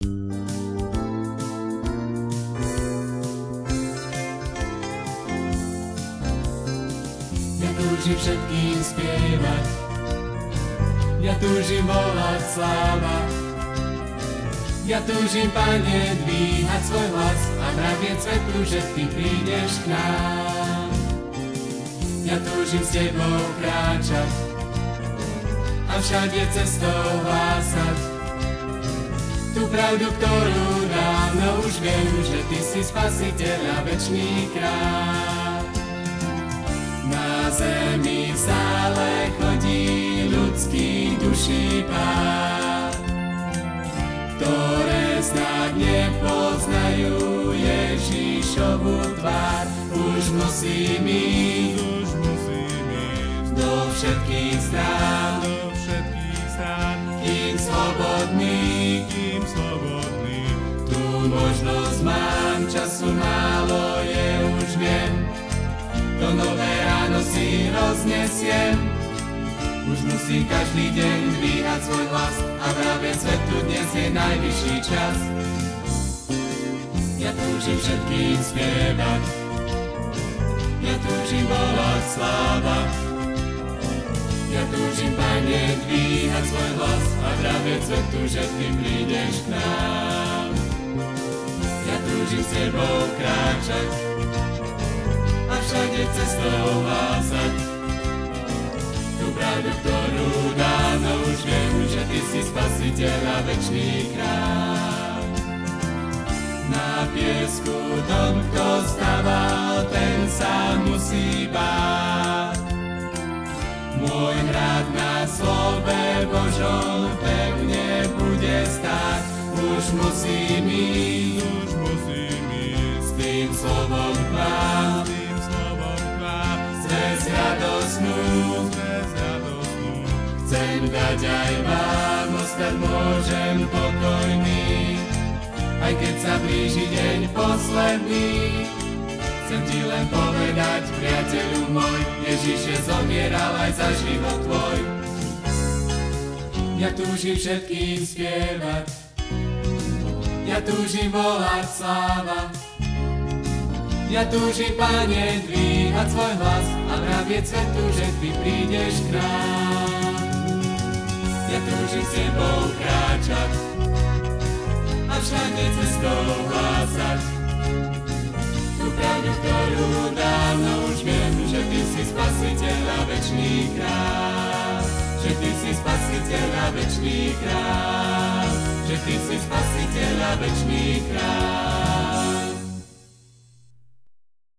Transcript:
Ja túžim všetkým spievať, ja túžim volať sláva. Ja túžim, Pane, dvíhať svoj hlas a vravieť svetu, že Ty prídeš k nám. Ja túžim s Tebou kráčať a všade cestou hlásať. Pravdu, ktorú dávno už viem, že Ty si spasiteľ a večný kráľ. Na zemi stále chodí ľudský duší pár, ktoré snad nepoznajú Ježišovu tvár. Už musím ísť, možnosť mám, času málo je, už viem, to nové ráno si roznesiem. Už musím každý deň dvíhať svoj hlas a vravieť svetu dnes je najvyšší čas. Ja túžim všetkým spievať, ja túžim volať sláva. Ja túžim, Pane, dvíhať svoj hlas a vravieť svetu, že Ty prídeš k nám. Túžim s Tebou kráčať a všade cestou hlásať. Tú pravdu, ktorú dávno už viem, že Ty si spasiteľ a večný kráľ. Na piesku dom, kto staval, ten sa musí báť. Môj hrad na slove Božom pevne bude stáť. Už musím ísť Chcem dať aj vám, ostať môžem pokojný. Aj keď sa blíži deň posledný, chcem ti len povedať, priateľu môj, Ježiš je zomieral aj za život tvoj. Ja túžim všetkým spievať, ja túžim volať sláva. Ja túžim, Pane, dvíhať svoj hlas a vravieť svetu, že Ty prídeš k nám. Ja túžim s Tebou kráčať a všade cestou hlásať. Tú pravdu, ktorú dávno už viem, že Ty si spasiteľ a večný kráľ. Že Ty si spasiteľ a večný kráľ. Že Ty si spasiteľ a večný kráľ.